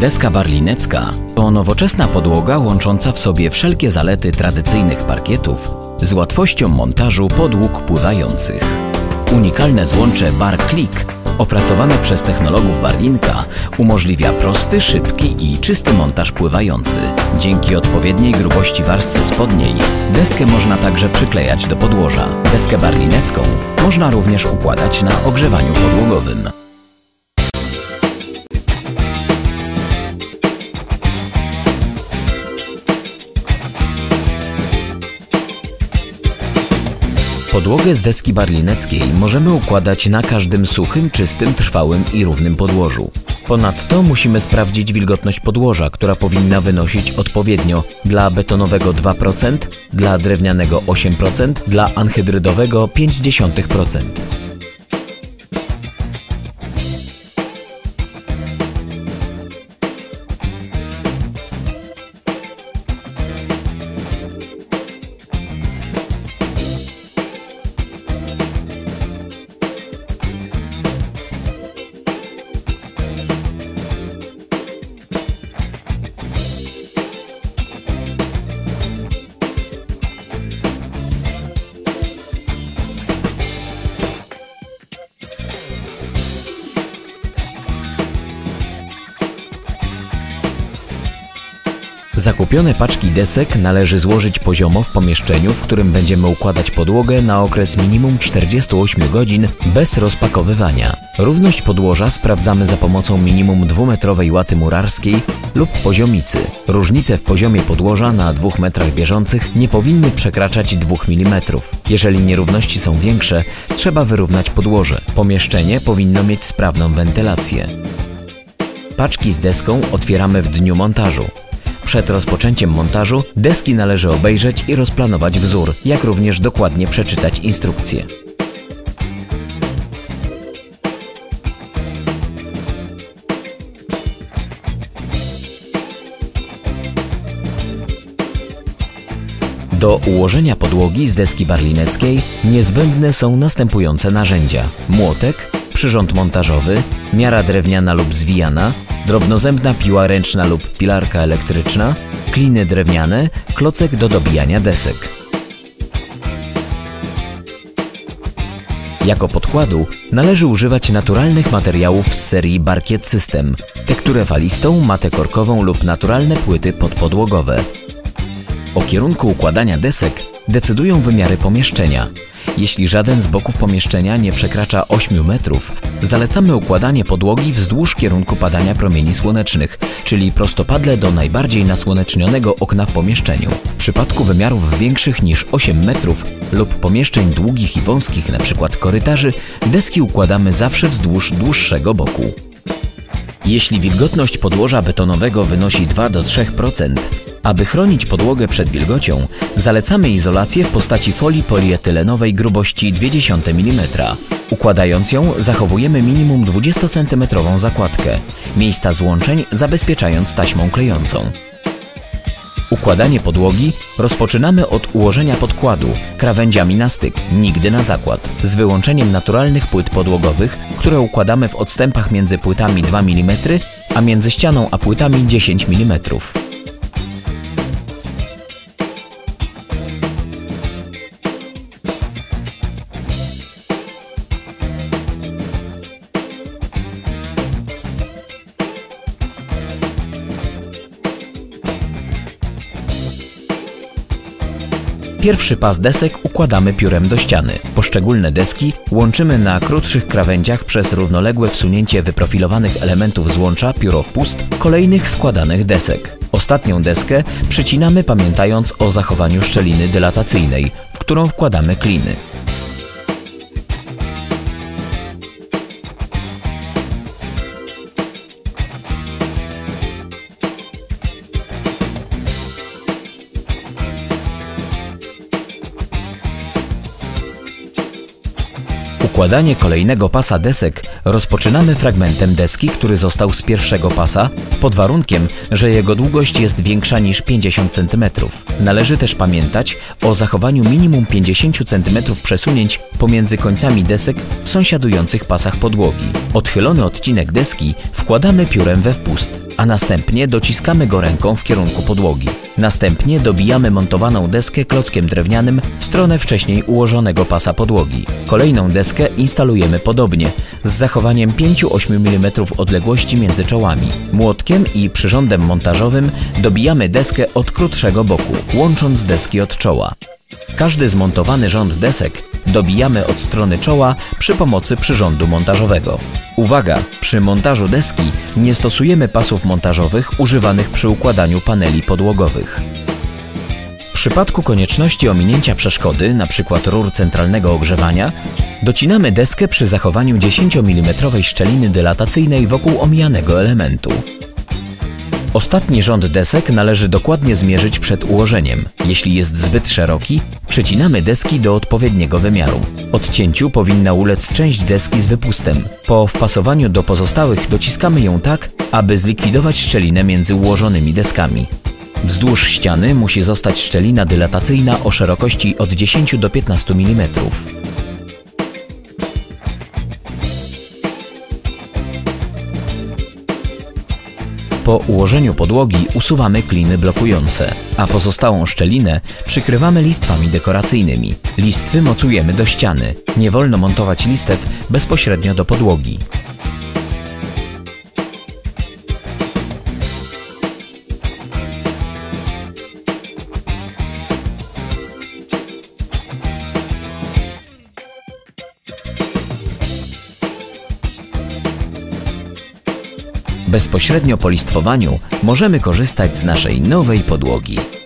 Deska barlinecka to nowoczesna podłoga łącząca w sobie wszelkie zalety tradycyjnych parkietów z łatwością montażu podłóg pływających. Unikalne złącze Bar Click opracowane przez technologów Barlinka umożliwia prosty, szybki i czysty montaż pływający. Dzięki odpowiedniej grubości warstwy spodniej deskę można także przyklejać do podłoża. Deskę barlinecką można również układać na ogrzewaniu podłogowym. Podłogę z deski barlineckiej możemy układać na każdym suchym, czystym, trwałym i równym podłożu. Ponadto musimy sprawdzić wilgotność podłoża, która powinna wynosić odpowiednio dla betonowego 2%, dla drewnianego 8%, dla anhydrydowego 0,5%. Zakupione paczki desek należy złożyć poziomo w pomieszczeniu, w którym będziemy układać podłogę na okres minimum 48 godzin bez rozpakowywania. Równość podłoża sprawdzamy za pomocą minimum dwumetrowej łaty murarskiej lub poziomicy. Różnice w poziomie podłoża na 2 metrach bieżących nie powinny przekraczać 2 mm. Jeżeli nierówności są większe, trzeba wyrównać podłoże. Pomieszczenie powinno mieć sprawną wentylację. Paczki z deską otwieramy w dniu montażu. Przed rozpoczęciem montażu deski należy obejrzeć i rozplanować wzór, jak również dokładnie przeczytać instrukcje. Do ułożenia podłogi z deski barlineckiej niezbędne są następujące narzędzia. Młotek, przyrząd montażowy, miara drewniana lub zwijana, drobnozębna piła ręczna lub pilarka elektryczna, kliny drewniane, klocek do dobijania desek. Jako podkładu należy używać naturalnych materiałów z serii Barkiet System, tekturę falistą, matę korkową lub naturalne płyty podpodłogowe. O kierunku układania desek decydują wymiary pomieszczenia. Jeśli żaden z boków pomieszczenia nie przekracza 8 metrów, zalecamy układanie podłogi wzdłuż kierunku padania promieni słonecznych, czyli prostopadle do najbardziej nasłonecznionego okna w pomieszczeniu. W przypadku wymiarów większych niż 8 metrów lub pomieszczeń długich i wąskich, np. korytarzy, deski układamy zawsze wzdłuż dłuższego boku. Jeśli wilgotność podłoża betonowego wynosi 2 do 3%, aby chronić podłogę przed wilgocią, zalecamy izolację w postaci folii polietylenowej grubości 0,2 mm. Układając ją, zachowujemy minimum 20 cm zakładkę, miejsca złączeń zabezpieczając taśmą klejącą. Układanie podłogi rozpoczynamy od ułożenia podkładu krawędziami na styk, nigdy na zakład, z wyłączeniem naturalnych płyt podłogowych, które układamy w odstępach między płytami 2 mm, a między ścianą a płytami 10 mm. Pierwszy pas desek układamy piórem do ściany. Poszczególne deski łączymy na krótszych krawędziach przez równoległe wsunięcie wyprofilowanych elementów złącza pióro w pust kolejnych składanych desek. Ostatnią deskę przycinamy pamiętając o zachowaniu szczeliny dylatacyjnej, w którą wkładamy kliny. Układanie kolejnego pasa desek rozpoczynamy fragmentem deski, który został z pierwszego pasa, pod warunkiem, że jego długość jest większa niż 50 cm. Należy też pamiętać o zachowaniu minimum 50 cm przesunięć pomiędzy końcami desek w sąsiadujących pasach podłogi. Odchylony odcinek deski wkładamy piórem we wpust, a następnie dociskamy go ręką w kierunku podłogi. Następnie dobijamy montowaną deskę klockiem drewnianym w stronę wcześniej ułożonego pasa podłogi. Kolejną deskę instalujemy podobnie, z zachowaniem 5-8 mm odległości między czołami. Młotkiem i przyrządem montażowym dobijamy deskę od krótszego boku, łącząc deski od czoła. Każdy zmontowany rząd desek dobijamy od strony czoła przy pomocy przyrządu montażowego. Uwaga! Przy montażu deski nie stosujemy pasów montażowych używanych przy układaniu paneli podłogowych. W przypadku konieczności ominięcia przeszkody, np. rur centralnego ogrzewania, docinamy deskę przy zachowaniu 10 mm szczeliny dylatacyjnej wokół omijanego elementu. Ostatni rząd desek należy dokładnie zmierzyć przed ułożeniem. Jeśli jest zbyt szeroki, przecinamy deski do odpowiedniego wymiaru. Odcięciu powinna ulec część deski z wypustem. Po wpasowaniu do pozostałych dociskamy ją tak, aby zlikwidować szczelinę między ułożonymi deskami. Wzdłuż ściany musi zostać szczelina dylatacyjna o szerokości od 10 do 15 mm. Po ułożeniu podłogi usuwamy kliny blokujące, a pozostałą szczelinę przykrywamy listwami dekoracyjnymi. Listwy mocujemy do ściany. Nie wolno montować listew bezpośrednio do podłogi. Bezpośrednio po listwowaniu możemy korzystać z naszej nowej podłogi.